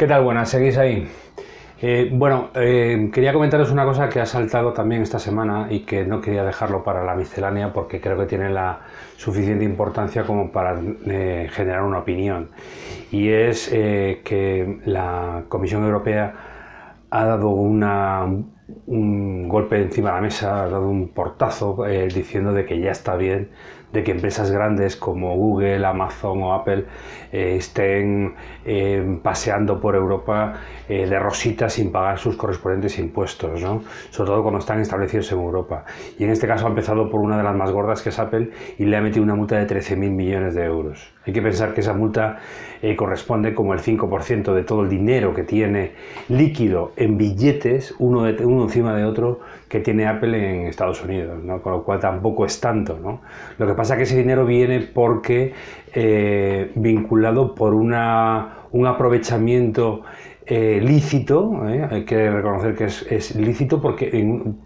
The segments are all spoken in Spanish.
¿Qué tal? Buenas, ¿seguís ahí? Eh, bueno, eh, quería comentaros una cosa que ha saltado también esta semana y que no quería dejarlo para la miscelánea porque creo que tiene la suficiente importancia como para eh, generar una opinión. Y es que la Comisión Europea ha dado una, un golpe encima de la mesa, ha dado un portazo diciendo de que ya está bien de que empresas grandes como Google, Amazon o Apple eh, estén eh, paseando por Europa eh, de rosita sin pagar sus correspondientes impuestos, ¿no? sobre todo cuando están establecidos en Europa. Y en este caso ha empezado por una de las más gordas que es Apple y le ha metido una multa de 13.000 millones de euros. Hay que pensar que esa multa corresponde como el 5% de todo el dinero que tiene líquido en billetes, uno, uno encima de otro, que tiene Apple en Estados Unidos, ¿no? con lo cual tampoco es tanto. ¿no? Pasa que ese dinero viene porque eh, vinculado por una, un aprovechamiento eh, lícito, ¿eh? hay que reconocer que es, lícito porque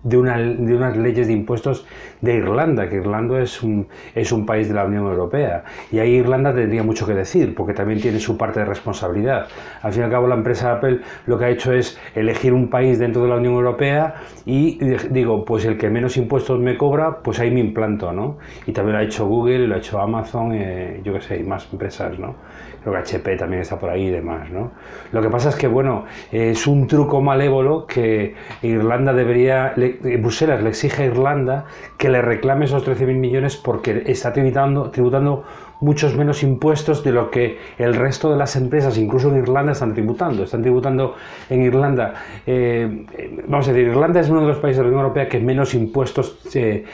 de, unas leyes de impuestos de Irlanda, que Irlanda es un, es un país de la Unión Europea. Y ahí Irlanda tendría mucho que decir, porque también tiene su parte de responsabilidad. Al fin y al cabo, la empresa Apple lo que ha hecho es elegir un país dentro de la Unión Europea y digo, pues el que menos impuestos me cobra, pues ahí me implanto, ¿no? Y también lo ha hecho Google, lo ha hecho Amazon, eh, yo qué sé, y más empresas, ¿no? Creo que HP también está por ahí y demás, ¿no? Lo que pasa es que, bueno, es un truco malévolo que Irlanda debería, Bruselas le exige a Irlanda que le reclame esos 13.000 millones porque está tributando, tributando muchos menos impuestos de lo que el resto de las empresas, incluso en Irlanda, están tributando. Están tributando en Irlanda, eh, vamos a decir, Irlanda es uno de los países de la Unión Europea que menos impuestos eh,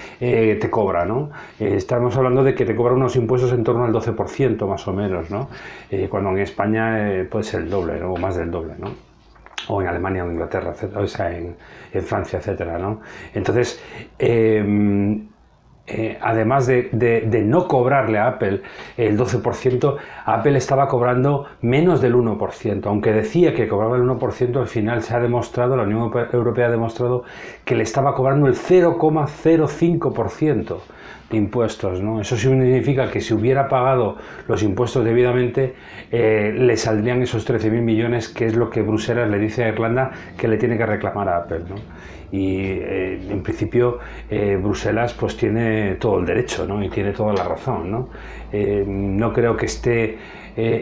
te cobra, ¿no? Eh, estamos hablando de que te cobra unos impuestos en torno al 12% más o menos, ¿no? cuando en España puede ser el doble, o más del doble, ¿no? o en Alemania o en Inglaterra, o sea, en, Francia, etcétera, ¿no? Entonces, eh, además de, no cobrarle a Apple el 12%, Apple estaba cobrando menos del 1%. Aunque decía que cobraba el 1%, al final se ha demostrado, la Unión Europea ha demostrado que le estaba cobrando el 0,05% de impuestos. ¿no? Eso significa que si hubiera pagado los impuestos debidamente, eh, le saldrían esos 13.000 millones, que es lo que Bruselas le dice a Irlanda que le tiene que reclamar a Apple. Y eh, en principio eh, Bruselas pues tiene todo el derecho ¿no? y tiene toda la razón. No, eh, no creo que esté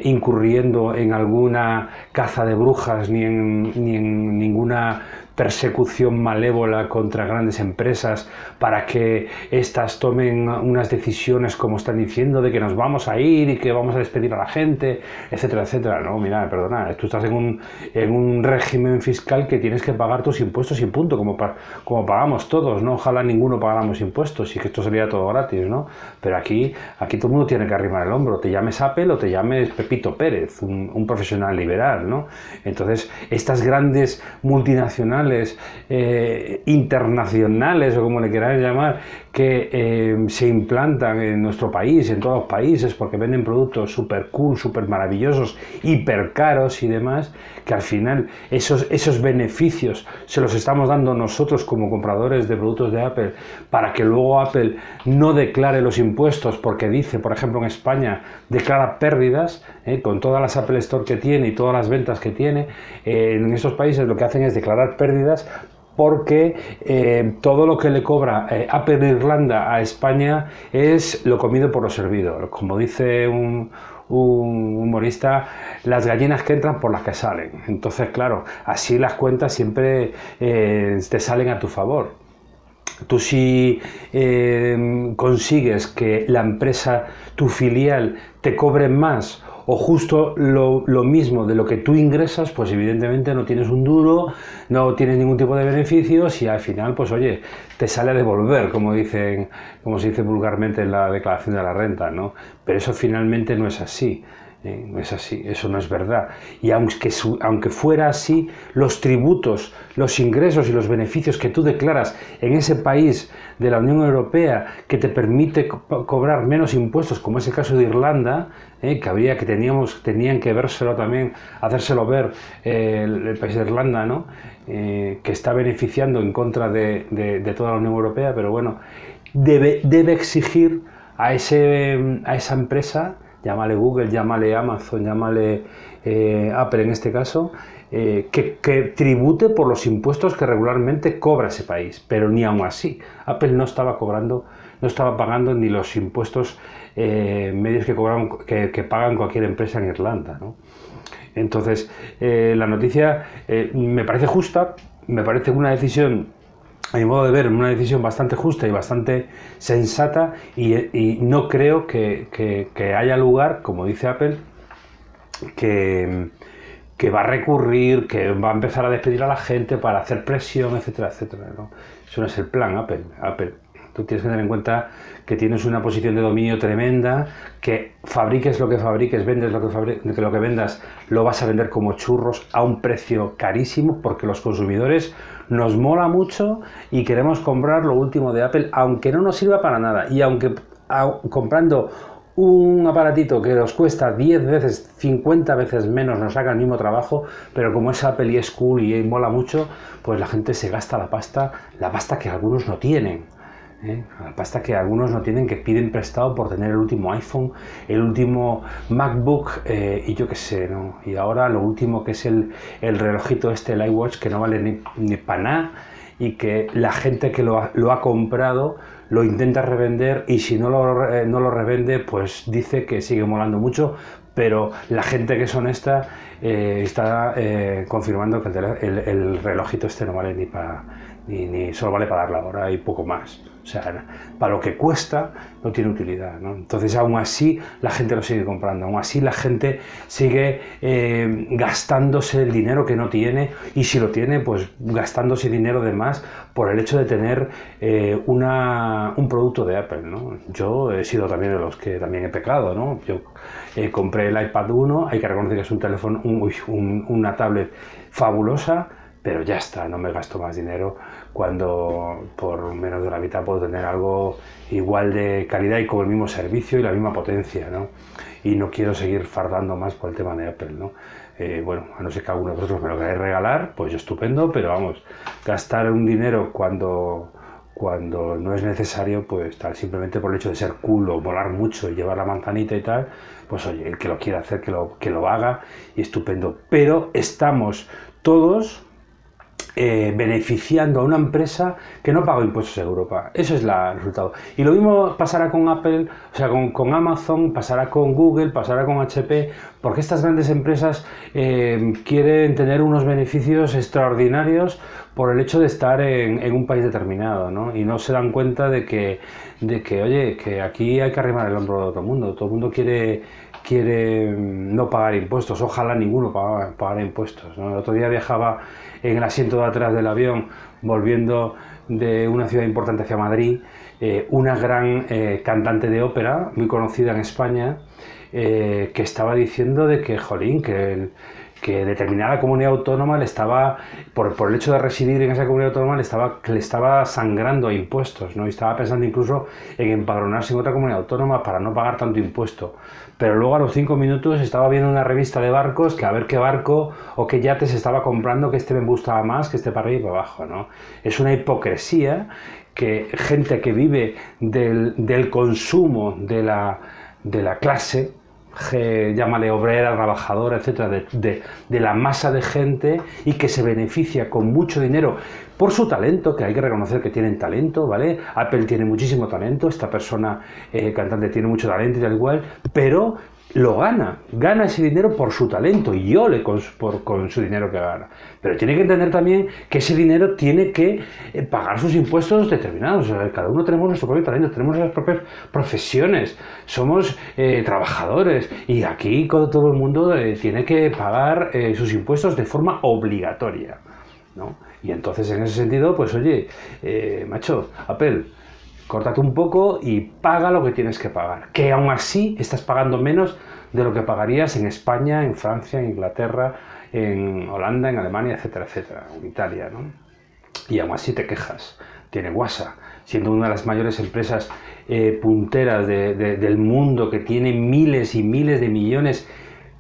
incurriendo en alguna caza de brujas ni en, ni en ninguna persecución malévola contra grandes empresas para que éstas tomen unas decisiones como están diciendo de que nos vamos a ir y que vamos a despedir a la gente, etcétera, etcétera. No, mira, perdona, tú estás en un, en un régimen fiscal que tienes que pagar tus impuestos y punto, como, como pagamos todos, ¿no? Ojalá ninguno pagáramos impuestos y que esto sería todo gratis, ¿no? Pero aquí, aquí todo el mundo tiene que arrimar el hombro, te llames Apple o te llames Pepito Pérez, un, un profesional liberal, ¿no? Entonces, estas grandes multinacionales eh, internacionales o como le queráis llamar, que eh, se implantan en nuestro país, en todos los países, porque venden productos súper cool, súper maravillosos, hiper caros y demás, que al final esos, esos beneficios se los estamos dando nosotros como compradores de productos de Apple para que luego Apple no declare los impuestos porque dice, por ejemplo, en España declara pérdidas eh, con todas las Apple Store que tiene y todas las ventas que tiene. en estos países lo que hacen es declarar pérdidas porque eh, todo lo que le cobra eh, Apple Irlanda a España es lo comido por lo servido. Como dice un, humorista, las gallinas que entran por las que salen. Entonces, claro, así las cuentas siempre eh, te salen a tu favor. Tú si consigues que la empresa, tu filial, te cobre más o justo lo, mismo de lo que tú ingresas, pues evidentemente no tienes un duro, no tienes ningún tipo de beneficios y al final, pues oye, te sale a devolver, como dicen, como se dice vulgarmente en la declaración de la renta, ¿no? Pero eso finalmente no es así. Eh, no es así, eso no es verdad. Y aunque, aunque fuera así, los tributos, los ingresos y los beneficios que tú declaras en ese país de la Unión Europea que te permite cobrar menos impuestos, como es el caso de Irlanda, eh, que habría que teníamos, tenían que vérselo también, hacérselo ver eh, el, país de Irlanda, ¿no? que está beneficiando en contra de, de, toda la Unión Europea, pero bueno, debe, debe exigir a, ese, a esa empresa llámale Google, llámale Amazon, llámale eh, Apple en este caso, eh, que, tribute por los impuestos que regularmente cobra ese país. Pero ni aún así, Apple no estaba cobrando, no estaba pagando ni los impuestos eh, medios que, cobran, que, pagan cualquier empresa en Irlanda. Entonces, la noticia me parece justa, me parece una decisión a mi modo de ver, una decisión bastante justa y bastante sensata y, no creo que, haya lugar, como dice Apple, que, que, va a recurrir, que va a empezar a despedir a la gente para hacer presión, etcétera, etcétera. ¿no? Eso no es el plan Apple. Apple Tú tienes que tener en cuenta que tienes una posición de dominio tremenda, que fabriques lo que fabriques, vendes lo que, que lo que vendas, lo vas a vender como churros a un precio carísimo, porque los consumidores nos mola mucho y queremos comprar lo último de Apple, aunque no nos sirva para nada. Y aunque comprando un aparatito que nos cuesta 10 veces, 50 veces menos, nos haga el mismo trabajo, pero como es Apple y es cool y mola mucho, pues la gente se gasta la pasta, la pasta que algunos no tienen. ¿eh? Pasta que algunos no tienen, que piden prestado por tener el último iPhone, el último MacBook eh, y yo qué sé, ¿no? Y ahora lo último que es el, el relojito este, el iWatch, que no vale ni, ni para nada y que la gente que lo ha, lo ha, comprado lo intenta revender y si no lo, eh, no lo revende, pues dice que sigue molando mucho, pero la gente que es honesta está confirmando que el, el, relojito este no vale ni para ni, ni, solo vale para dar la hora y poco más. O sea, para lo que cuesta no tiene utilidad. ¿no? Entonces, aún así, la gente lo sigue comprando, aún así la gente sigue eh, gastándose el dinero que no tiene y si lo tiene, pues gastándose dinero de más por el hecho de tener eh, una, un producto de Apple. ¿no? Yo he sido también de los que también he pecado. ¿no? Yo eh, compré el iPad 1, hay que reconocer que es un teléfono, una tablet fabulosa pero ya está, no me gasto más dinero cuando por menos de la mitad puedo tener algo igual de calidad y con el mismo servicio y la misma potencia, ¿no? Y no quiero seguir fardando más por el tema de Apple, ¿no? Eh, bueno, a no ser que alguno de vosotros me lo queráis regalar, pues estupendo, pero vamos, gastar un dinero cuando, cuando no es necesario, pues tal, simplemente por el hecho de ser cool o volar mucho y llevar la manzanita y tal, pues oye, el que lo quiera hacer, que lo, que lo haga y estupendo. Pero estamos todos eh, beneficiando a una empresa que no paga impuestos en Europa. Eso es el resultado. Y lo mismo pasará con Apple, o sea, con, Amazon, pasará con Google, pasará con HP, porque estas grandes empresas eh, quieren tener unos beneficios extraordinarios por el hecho de estar en, un país determinado, ¿no? Y no se dan cuenta de que, de que, oye, que aquí hay que arrimar el hombro de todo el mundo. Todo el mundo quiere quiere mm, no pagar impuestos, ojalá ninguno pagara, impuestos. El otro día viajaba en el asiento de atrás del avión, volviendo de una ciudad importante hacia Madrid, eh, una gran eh, cantante de ópera, muy conocida en España, eh, que estaba diciendo de que, jolín, que el, que determinada comunidad autónoma le estaba, por, por, el hecho de residir en esa comunidad autónoma, le estaba, le estaba sangrando a impuestos, ¿no? Y estaba pensando incluso en empadronarse en otra comunidad autónoma para no pagar tanto impuesto. Pero luego a los cinco minutos estaba viendo una revista de barcos que a ver qué barco o qué yate se estaba comprando, que este me gustaba más, que este para arriba y para abajo, ¿no? Es una hipocresía que gente que vive del, del consumo de la, de la clase llámale obrera, trabajadora, etcétera, de, de, la masa de gente y que se beneficia con mucho dinero por su talento, que hay que reconocer que tienen talento, ¿vale? Apple tiene muchísimo talento, esta persona eh, cantante tiene mucho talento y tal igual, pero lo gana, gana ese dinero por su talento y yo le con, por, con su dinero que gana. Pero tiene que entender también que ese dinero tiene que eh, pagar sus impuestos determinados. cada uno tenemos nuestro propio talento, tenemos nuestras propias profesiones, somos eh, trabajadores y aquí todo el mundo eh, tiene que pagar sus impuestos de forma obligatoria. ¿no? Y entonces en ese sentido, pues oye, macho, Apple, córtate un poco y paga lo que tienes que pagar. Que aún así estás pagando menos de lo que pagarías en España, en Francia, en Inglaterra, en Holanda, en Alemania, etcétera, etcétera, en Italia, ¿no? Y aún así te quejas. Tiene WhatsApp, siendo una de las mayores empresas eh, punteras del mundo que tiene miles y miles de millones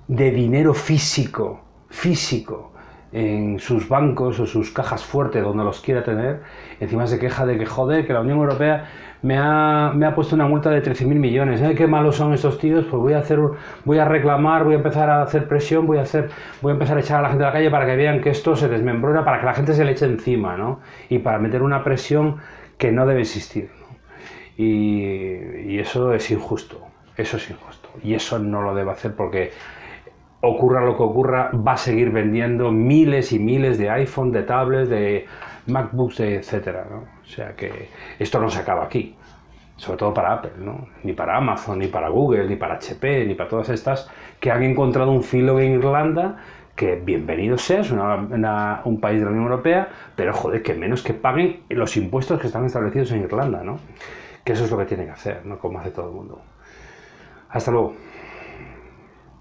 de dinero físico, físico, en sus bancos o sus cajas fuertes donde los quiera tener, encima se queja de que joder, que la Unión Europea me ha, me ha puesto una multa de 13.000 millones, ¿eh? qué malos son estos tíos, pues voy a hacer voy a reclamar, voy a empezar a hacer presión, voy a hacer voy a empezar a echar a la gente a la calle para que vean que esto se desmembrona, para que la gente se le eche encima, ¿no? Y para meter una presión que no debe existir. Y, y eso es injusto, eso es injusto. Y eso no lo debe hacer porque ocurra lo que ocurra, va a seguir vendiendo miles y miles de iPhone, de tablets, de MacBooks, etcétera. O sea que esto no se acaba aquí, sobre todo para Apple, ni para Amazon, ni para Google, ni para HP, ni para todas estas que han encontrado un filo en Irlanda que bienvenido sea, es un país de la Unión Europea, pero joder, que menos que paguen los impuestos que están establecidos en Irlanda, ¿no? Que eso es lo que tiene que hacer. Como hace todo el mundo. Hasta luego.